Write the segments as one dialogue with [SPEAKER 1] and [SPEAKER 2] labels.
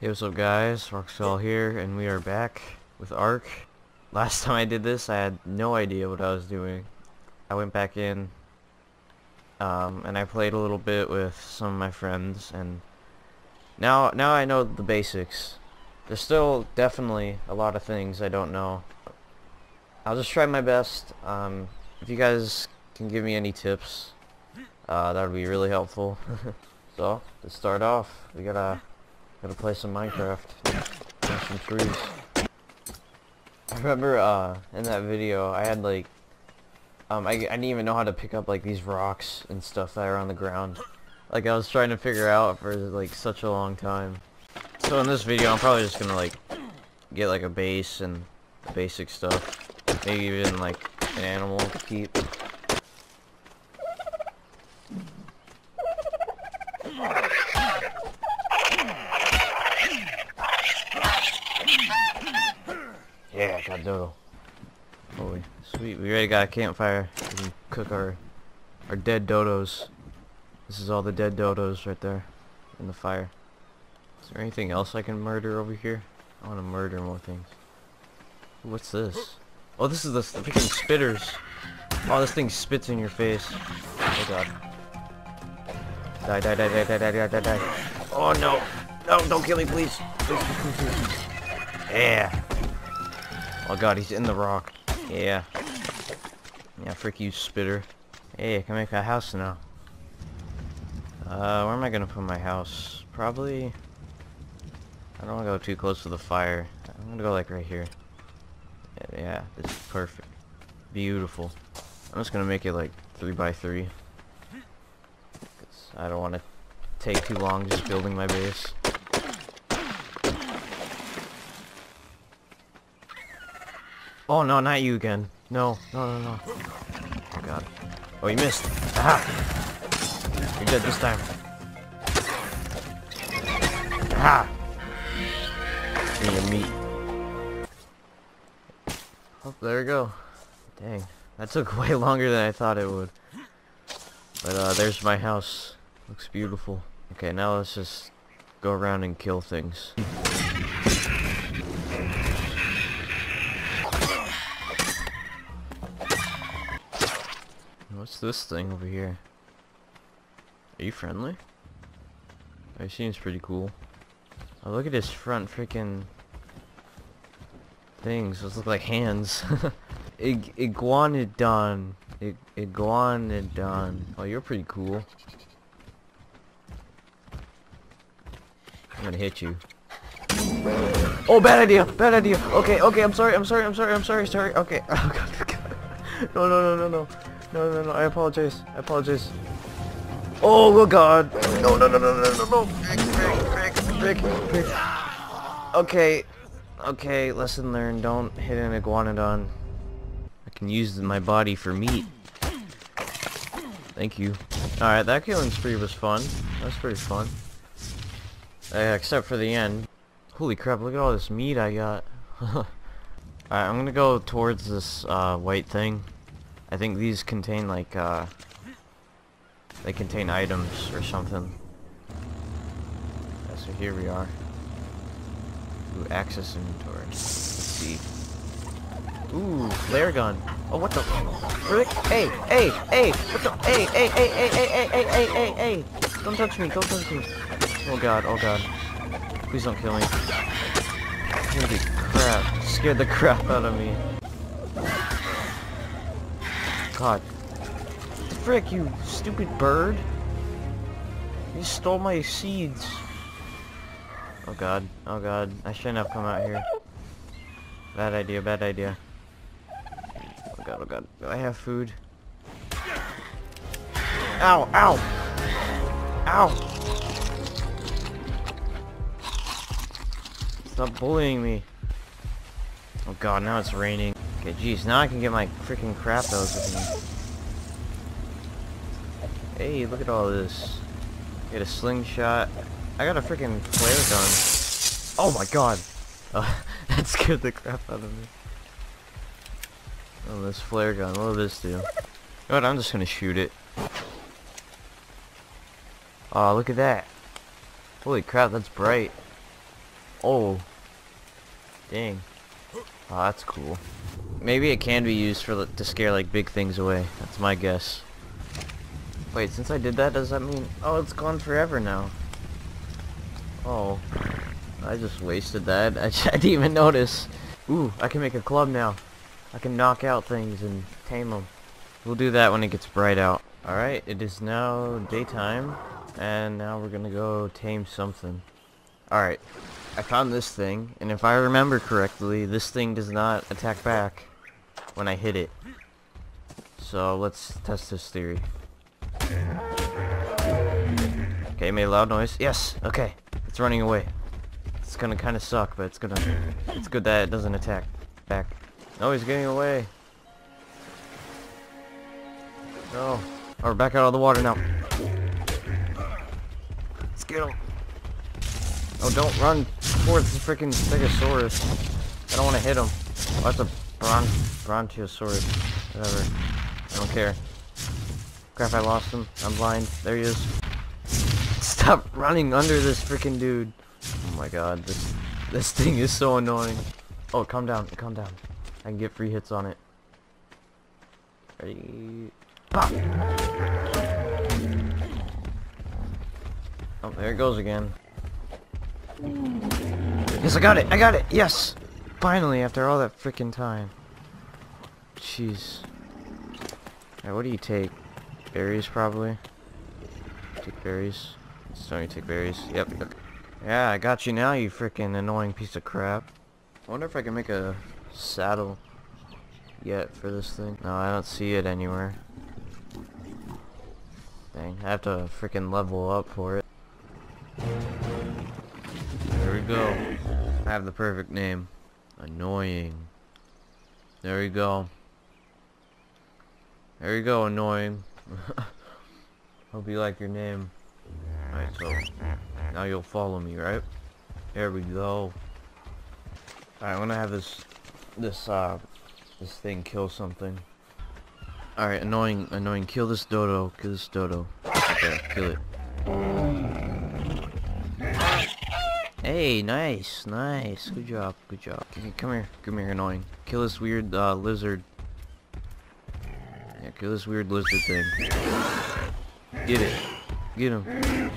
[SPEAKER 1] Hey what's up guys, Rock Skull here and we are back with Ark. Last time I did this I had no idea what I was doing. I went back in um, and I played a little bit with some of my friends and now now I know the basics. There's still definitely a lot of things I don't know. I'll just try my best. Um, if you guys can give me any tips, uh, that would be really helpful. so, to start off, we gotta gotta play some Minecraft. Plant some trees. I remember uh, in that video, I had like, um, I, I didn't even know how to pick up like these rocks and stuff that are on the ground. Like I was trying to figure out for like such a long time. So in this video, I'm probably just gonna like get like a base and basic stuff. Maybe even like an animal to keep. Yeah, got dodo. Holy sweet, we already got a campfire. We can cook our our dead dodos. This is all the dead dodos right there in the fire. Is there anything else I can murder over here? I want to murder more things. What's this? Oh, this is the freaking spitters. Oh, this thing spits in your face. Oh god. Die, die, die, die, die, die, die, die, die. Oh no! No, don't kill me, please. Please, please. Yeah. Oh god, he's in the rock. Yeah. Yeah, frick you, spitter. Hey, I can make a house now. Uh, where am I gonna put my house? Probably... I don't want to go too close to the fire. I'm gonna go like right here. Yeah, yeah, this is perfect. Beautiful. I'm just gonna make it like 3 by 3 I don't want to take too long just building my base. Oh no, not you again. No, no, no, no. Oh god. Oh, you missed. Aha! You're dead this time. Aha! Give the meat. Oh, there we go. Dang. That took way longer than I thought it would. But, uh, there's my house. Looks beautiful. Okay, now let's just go around and kill things. This thing over here? Are you friendly? Oh, he seems pretty cool. Oh, look at his front freaking things. Those look like hands. Ig iguanodon. Ig iguanodon. Oh, you're pretty cool. I'm gonna hit you. Oh, bad idea. Bad idea. Okay, okay. I'm sorry. I'm sorry. I'm sorry. I'm sorry. Sorry. Okay. Oh god. god. No, no, no, no, no. No, no, no. I apologize. I apologize. Oh, oh god. No, no, no, no, no, no, no. Rick, Rick, Rick, Rick, Rick. Okay. Okay, lesson learned. Don't hit an iguanodon. I can use my body for meat. Thank you. Alright, that killing spree was fun. That's pretty fun. Uh, except for the end. Holy crap, look at all this meat I got. Alright, I'm gonna go towards this uh, white thing. I think these contain like, uh, they contain items or something. Yeah, so here we are. Ooh, access inventory. Let's see. Ooh, flare gun. Oh, what the? Hey, hey, hey, what the? Hey, hey, hey, hey, hey, hey, hey, hey, hey, hey! Don't touch me! Don't touch me! Oh god! Oh god! Please don't kill me! Holy crap! Scared the crap out of me. God. Frick, you stupid bird! You stole my seeds. Oh god. Oh god. I shouldn't have come out here. Bad idea. Bad idea. Oh god. Oh god. Do I have food? Ow! Ow! Ow! Stop bullying me. Oh god, now it's raining. Okay, jeez, now I can get my freaking crap that was with me. Hey, look at all this. Get a slingshot. I got a freaking flare gun. Oh my god! Uh, that scared the crap out of me. Oh, this flare gun. What will this do? You what? I'm just gonna shoot it. Oh, look at that. Holy crap, that's bright. Oh. Dang. Oh, that's cool. Maybe it can be used for to scare like big things away. That's my guess. Wait, since I did that, does that mean... Oh, it's gone forever now. Oh. I just wasted that. I, I didn't even notice. Ooh, I can make a club now. I can knock out things and tame them. We'll do that when it gets bright out. Alright, it is now daytime. And now we're gonna go tame something. Alright, I found this thing, and if I remember correctly, this thing does not attack back when I hit it. So let's test this theory. Okay, made a loud noise. Yes, okay. It's running away. It's gonna kinda suck, but it's gonna... It's good that it doesn't attack back. No, he's getting away. No. Oh, we're back out of the water now. Let's get him. Oh, don't run towards the freaking Stegosaurus. I don't want to hit him. Oh, that's a bron Bronchiosaurus. Whatever. I don't care. Crap, I lost him. I'm blind. There he is. Stop running under this freaking dude. Oh my god, this this thing is so annoying. Oh, calm down. Calm down. I can get free hits on it. Ready? Pop! Oh, there it goes again. Yes, I got it! I got it! Yes! Finally, after all that freaking time. Jeez. Alright, what do you take? Berries, probably? Take berries. Sorry, take berries. Yep. Yeah, I got you now, you freaking annoying piece of crap. I wonder if I can make a saddle yet for this thing. No, I don't see it anywhere. Dang, I have to freaking level up for it. Go. I have the perfect name. Annoying. There we go. There you go, annoying. Hope you like your name. Alright, so now you'll follow me, right? There we go. Alright, I'm gonna have this this uh this thing kill something. Alright, annoying annoying kill this dodo, kill this dodo. Okay, kill it. Hey, nice, nice. Good job, good job. Come here, come here, annoying. Kill this weird uh, lizard. Yeah, kill this weird lizard thing. Get it. Get him.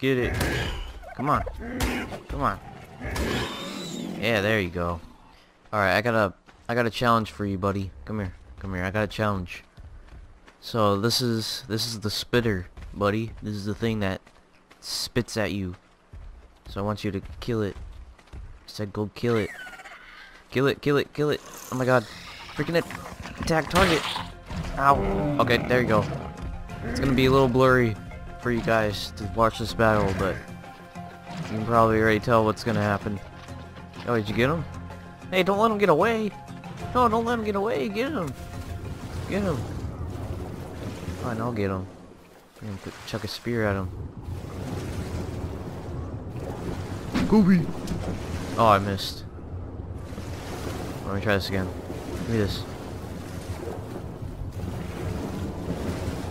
[SPEAKER 1] Get it. Come on. Come on. Yeah, there you go. Alright, I got a I got a challenge for you, buddy. Come here. Come here. I got a challenge. So this is this is the spitter, buddy. This is the thing that spits at you. So I want you to kill it. I said go kill it. Kill it, kill it, kill it. Oh my god. Freaking it. Attack target. Ow. Okay, there you go. It's gonna be a little blurry for you guys to watch this battle, but you can probably already tell what's gonna happen. Oh, did you get him? Hey, don't let him get away. No, don't let him get away. Get him. Get him. Fine, I'll get him. I'm gonna put, chuck a spear at him. Gooby. Oh, I missed. Let me try this again. Give me this.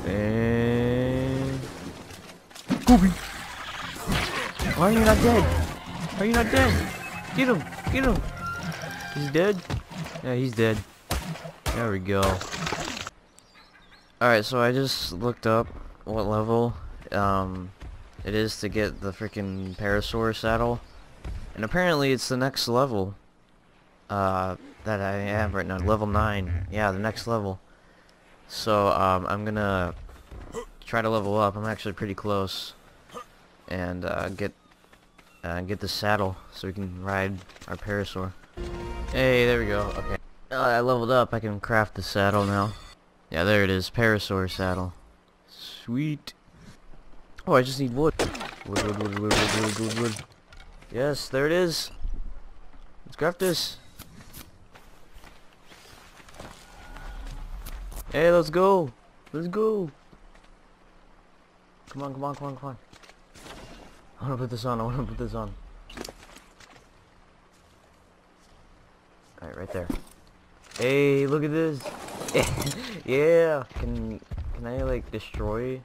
[SPEAKER 1] And... Gooby. Why are you not dead? Why are you not dead? Get him! Get him! He's dead? Yeah, he's dead. There we go. Alright, so I just looked up what level um, it is to get the freaking Parasaur saddle. And apparently it's the next level uh, that I have right now, level 9. Yeah, the next level. So um, I'm gonna try to level up. I'm actually pretty close. And uh, get uh, get the saddle so we can ride our Parasaur. Hey, there we go. Okay. Uh, I leveled up. I can craft the saddle now. Yeah, there it is. Parasaur saddle. Sweet. Oh, I just need wood. Wood, wood, wood, wood, wood, wood, wood. Yes, there it is. Let's craft this. Hey, let's go. Let's go. Come on, come on, come on, come on. I wanna put this on, I wanna put this on. Alright, right there. Hey, look at this. yeah. Can can I like destroy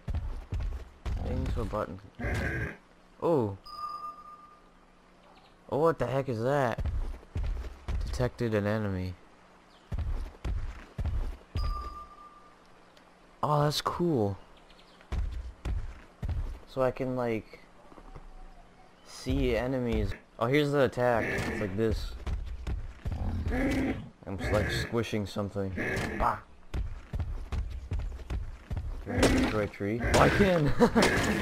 [SPEAKER 1] things with buttons? Oh. Oh, what the heck is that? Detected an enemy. Oh, that's cool. So I can, like, see enemies. Oh, here's the attack. It's like this. I'm like, squishing something. Ah. Can I destroy a tree? Oh, I can!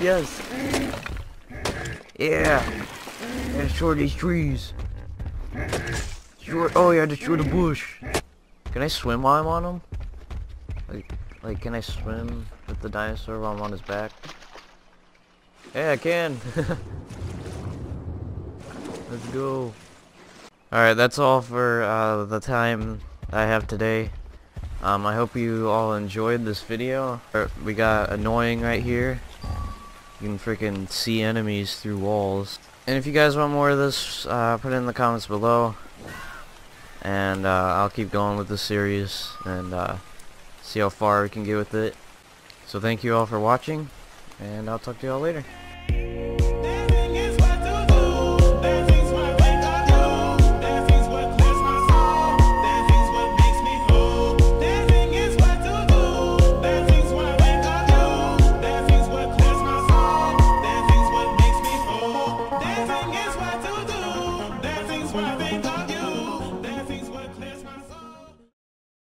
[SPEAKER 1] yes! Yeah! I destroy these trees! Destroy- oh yeah, destroy the bush! Can I swim while I'm on him? Like, like, can I swim with the dinosaur while I'm on his back? Yeah, I can! Let's go! Alright, that's all for uh, the time I have today. Um, I hope you all enjoyed this video. Er, We got annoying right here. You can freaking see enemies through walls. And if you guys want more of this, uh, put it in the comments below. And uh, I'll keep going with the series and uh, see how far we can get with it. So thank you all for watching, and I'll talk to you all later.